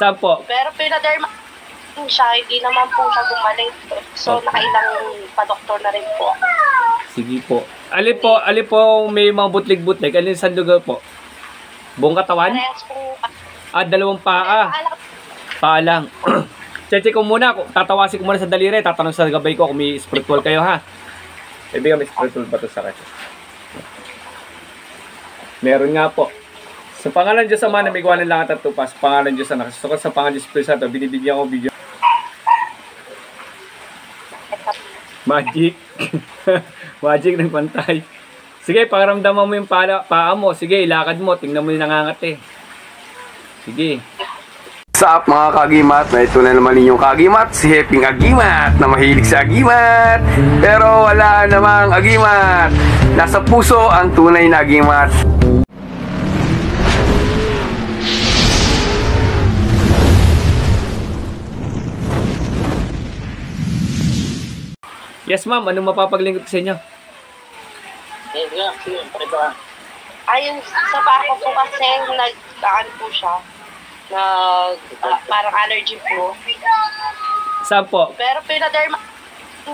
Saan po? Pero pinaderma siya, hindi naman po siya gumaling. So, Okay. nakailang pa-doktor na rin po. Sige po. Alin po, alin po may mga butlig-butlig? Alin sa lugar po? Buong katawan? Parehas po. Ah, dalawang paa. Paa lang. Cheche ko muna. Tatawasin ko muna sa daliri. Tatanong sa gabay ko kung may spiritual kayo ha. Ibigay may spiritual ba to sa kanya? Meron nga po. Sa pangalan Diyos Ama na may gawa ng langit at tupas, pangalan Diyos na nakasukot sa pangalan Diyos Espiritu binibigyan ko video. Magic. Magic ng pantay. Sige, pakiramdaman mo yung pala, paa mo. Sige, ilakad mo. Tingnan mo yung nangangati. Sige. What's up mga kagimat? Na ito na naman ninyong kagimat, si Heping Agimat na mahilig sa agimat. Pero wala namang agimat. Nasa puso ang tunay na agimat. Yes, ma'am. Anong mapapaglingkod ko sa inyo? Ayun, sa bako po kasi, nag, ano po siya, nag, ah, parang allergy po. Saan po? Pero pinaderma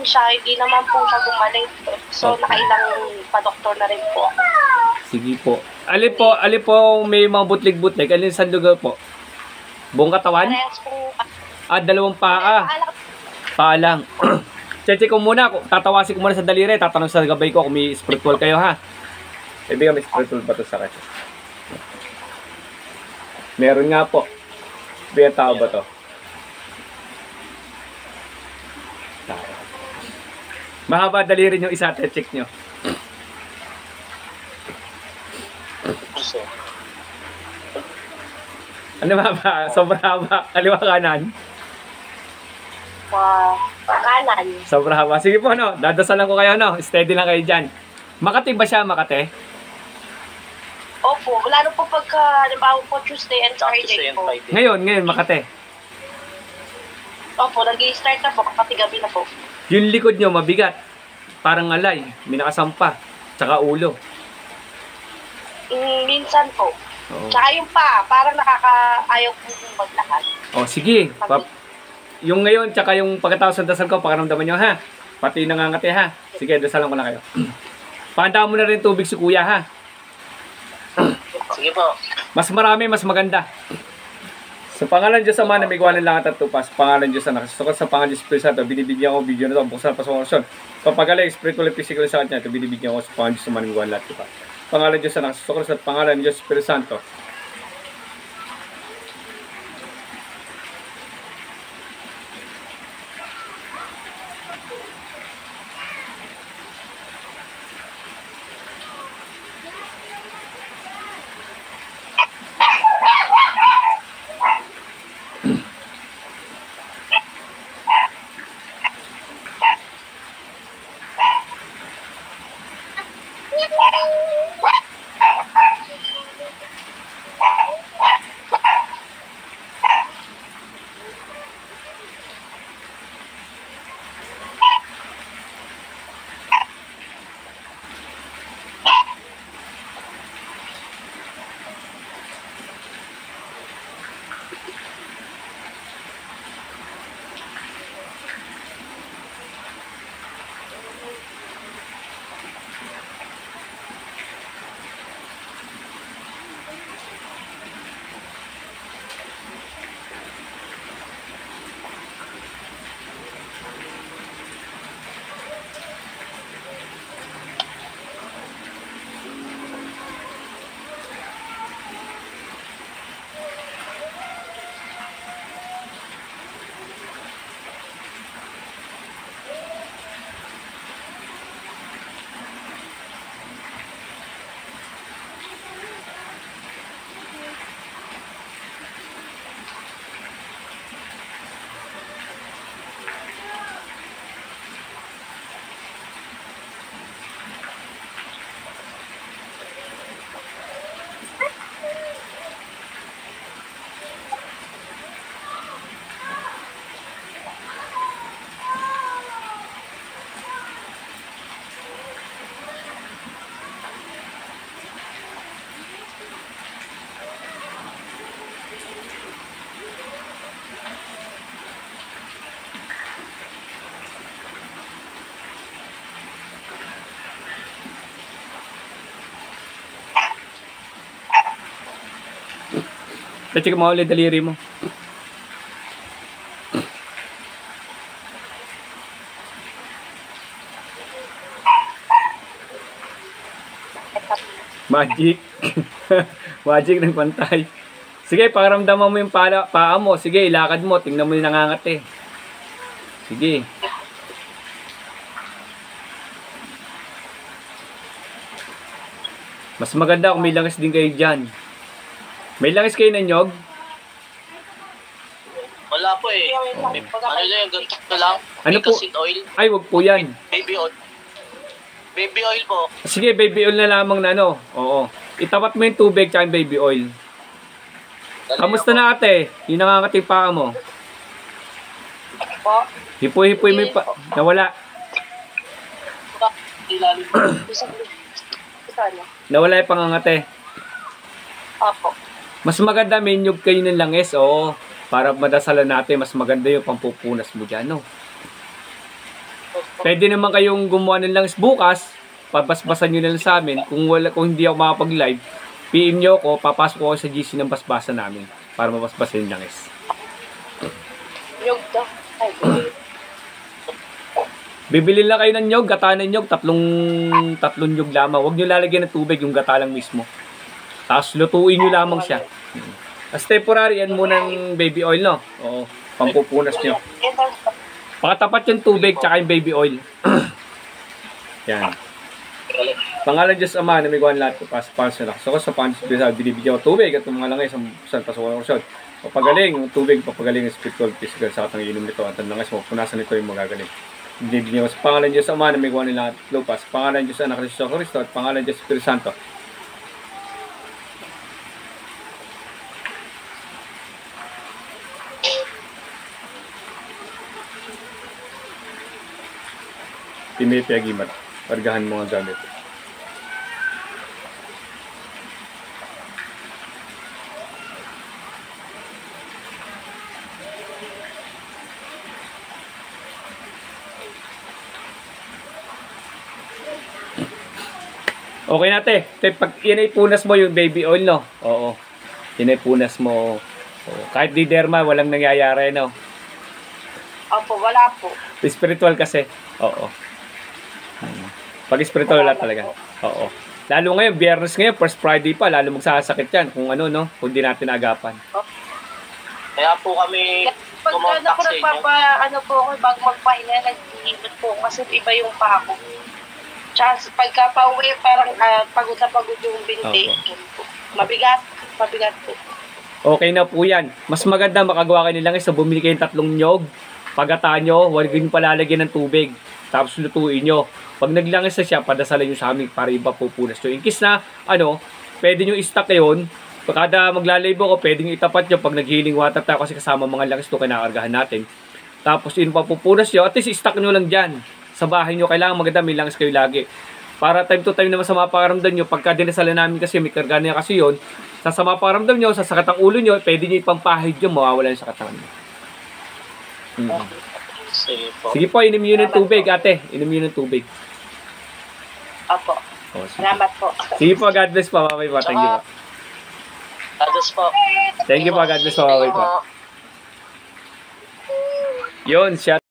siya, hindi naman po siya gumaling. So, Okay. nakailang pa-doktor na rin po. Sige po. Alin po, alin po may mga butlig-butlig? Alin sa lugar po? Buong katawan? Parehas po. Ah, dalawang paa. Paa lang. Cheche ko muna. kung- Tatawasin ko muna sa daliri. Tatanong sa gabay ko kung may spiritual kayo ha. Ibigay may spiritual ba to sa kanya? Meron nga po. Bigyan tao ba to? Mahaba daliri yung isa. Check nyo. Ano mahaba? Sobrang haba. Kaliwa kanan. Pa, kanan. Sobrang haba. Sige po, no? Dadasalan ko kayo, no? Steady lang kayo dyan. Makati ba siya, Makate? Opo, lalo po pagka, halimbawa po Tuesday and Friday po. Ngayon, ngayon, Makate. Opo, nag-i-start na po, kapati gabi na po. Yung likod nyo, mabigat. Parang alay. May nakasampa. Tsaka ulo. Mm, minsan po. Oo. Tsaka yung pa, parang nakakaayaw po maglakad. Oh, sige. Pa- yung ngayon, tsaka yung pagkatapos ng dasal ko, pakaramdaman nyo, ha? Pati nangangati, ha? Sige, dasalan ko na kayo. Pahanda mo na rin tubig si kuya, ha? Sige po. Mas marami, mas maganda. Sa pangalan Diyos Ama na may gawa ng langit at tupas, pangalan Diyos na nakasukot sa pangalan Diyos Espiritu Santo, binibigyan ko video na ito, buksan pa sa orasyon. Papagaling, spiritual and physical sa kanya, ito binibigyan ko sa pangalan Diyos Ama na may gawa ng lahat at tupas. Pangalan Diyos na nakasukot sa pangalan Diyos Espiritu Santo. water. Check mo ulit daliri mo. Magic. Magic ng pantay. Sige, pakiramdaman mo yung pala, paa mo. Sige, ilakad mo. Tingnan mo yung nangangati. Sige. Mas maganda kung may langis din kayo dyan. May langis kayo na nyog? Wala po eh. Yung- Ano lang yung ganito lang? Ano po? Oil. Ay, wag po yan. Baby oil. Baby oil po. Sige, baby oil na lamang na ano. Oo. Itapat mo yung tubig tsaka yung baby oil. Dali Kamusta na ate? Yung nangangati paa mo? Po. Hipoy-hipoy mo yung pa... Nawala. Nawala yung pangangate. Opo. Mas maganda may nyug kayo ng langis. Oo. Para madasalan natin, mas maganda yung pampupunas mo dyan, no? Pwede naman kayong gumawa ng langis bukas. Pabasbasan nyo na lang sa amin. Kung, wala, kung hindi ako makapag-live, PM nyo ako, papasok ako sa GC ng basbasan namin para mabasbasan yung langis. Yung daw. Ay. Bibili lang kayo ng nyog, gata ng nyog, tatlong, tatlong nyog lamang. Huwag nyo lalagyan ng tubig, yung gata lang mismo. Tapos lutuin nyo lamang siya. As temporary, yan muna ng baby oil, no? Oo, pampupunas nyo. Pakatapat yung tubig, tsaka yung baby oil. yan. Pangalan Diyos Ama na may gawan lahat ko para sa lakas ako sa panis bisa binibigyan ko tubig at mga langay sa sa pasukan ko Papagaling yung tubig, papagaling yung spiritual, physical sa katang inom nito at ang langay mo punasan nito yung magagaling. Binibigyan ko sa pangalan Diyos Ama na may gawan lahat lupas. Pangalan Diyos Anak Kristo Kristo at pangalan Diyos Espiritu Santo. Timipi agimat. Pargahan mo ang gamit. Okay na te. Te, pag yan ay punas mo yung baby oil, no? Oo. Yan ay punas mo. Oo. Kahit di derma, walang nangyayari, no? Opo, wala po. Spiritual kasi. Oo. Pag spiritual wala talaga. Oo. Lalo ngayon, biyernes ngayon, first Friday pa, lalo magsasakit yan kung ano, no? Kung di natin agapan. Kaya po kami Pag ano inyo. nagpapa, ano po ako, bago magpahinga, nag-iibot po kasi iba yung paa ko. Tsaka pagka pauwi, parang ah, pagod na pagod yung binti. Mabigat, mabigat po. Okay na po yan. Mas maganda makagawa kayo nilang isa, bumili kayo ng tatlong nyog. Pagataan nyo, huwag nyo palalagyan ng tubig. Tapos lutuin nyo. Pag naglangis na siya, padasalan nyo sa amin para iba pupunas nyo. In case na, ano, pwede nyo i-stock yun. Kada maglalabo ko, pwede nyo itapat nyo pag nag-healing water tayo kasi kasama mga langis to kinakargahan natin. Tapos yun papupunas nyo, at least i-stock nyo lang dyan. Sa bahay nyo, kailangan maganda, may langis kayo lagi. Para time to time naman sa mga pakaramdam nyo, pagka dinasalan namin kasi may karga niya kasi yun, sa sama paramdam nyo, sa sakit ang ulo nyo, pwede nyo mawawala yung sakit ng ulo. Mm. Sige po. Sige po, inom yun ng tubig, ate. Inom yun ng tubig. Opo, Oh, sige. salamat po. sige po, God bless po. Bye po. Thank you po. Ados po. Thank you po, God bless po. Bye po. Yun, siya.